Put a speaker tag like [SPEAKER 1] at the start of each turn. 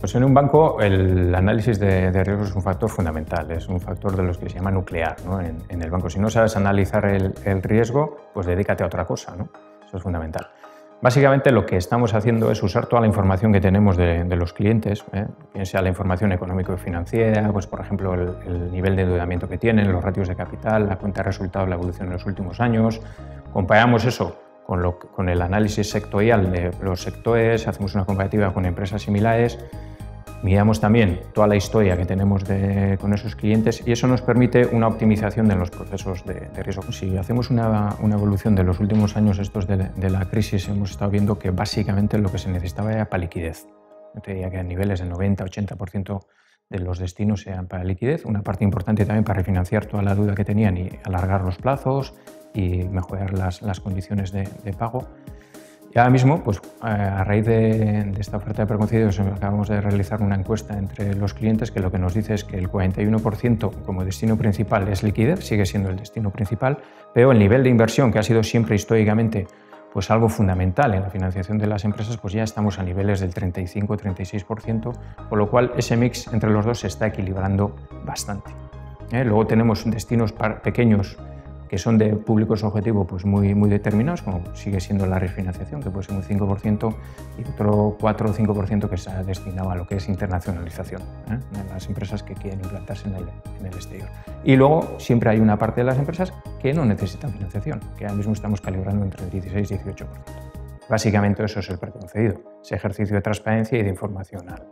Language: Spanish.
[SPEAKER 1] Pues en un banco el análisis de, riesgo es un factor fundamental, es un factor de los que se llama nuclear en, el banco. Si no sabes analizar el, riesgo, pues dedícate a otra cosa, ¿no? eso es fundamental. Básicamente lo que estamos haciendo es usar toda la información que tenemos de, los clientes, ¿eh? bien sea la información económico y financiera, pues por ejemplo el, nivel de endeudamiento que tienen, los ratios de capital, la cuenta de resultados, la evolución en los últimos años. Comparamos eso con, con el análisis sectorial de los sectores, hacemos una comparativa con empresas similares Miramos también toda la historia que tenemos con esos clientes y eso nos permite una optimización de los procesos de, riesgo. Si hacemos una, evolución de los últimos años estos de, la crisis, hemos estado viendo que básicamente lo que se necesitaba era para liquidez. Yo te diría que a niveles de 90-80% de los destinos sean para liquidez, una parte importante también para refinanciar toda la deuda que tenían y alargar los plazos y mejorar las, las condiciones de pago. Y ahora mismo, pues, a raíz de, esta oferta de preconcedidos, acabamos de realizar una encuesta entre los clientes que lo que nos dice es que el 41% como destino principal es liquidez, sigue siendo el destino principal, pero el nivel de inversión, que ha sido siempre históricamente pues algo fundamental en la financiación de las empresas, pues ya estamos a niveles del 35-36%, con lo cual ese mix entre los dos se está equilibrando bastante. ¿eh? Luego tenemos destinos pequeños que son de públicos objetivos pues muy, muy determinados, como sigue siendo la refinanciación, que puede ser un 5%, y otro 4 o 5% que ha destinado a lo que es internacionalización, ¿eh? las empresas que quieren implantarse en el, en el, exterior. Y luego siempre hay una parte de las empresas que no necesitan financiación, que ahora mismo estamos calibrando entre el 16 y 18%. Básicamente eso es el preconcedido, ese ejercicio de transparencia y de información al,